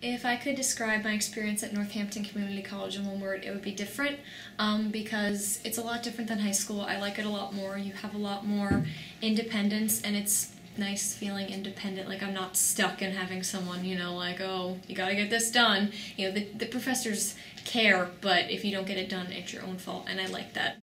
If I could describe my experience at Northampton Community College in one word, it would be different um, because it's a lot different than high school. I like it a lot more. You have a lot more independence, and it's nice feeling independent. Like I'm not stuck in having someone, you know, like, oh, you gotta get this done. You know, the, the professors care, but if you don't get it done, it's your own fault, and I like that.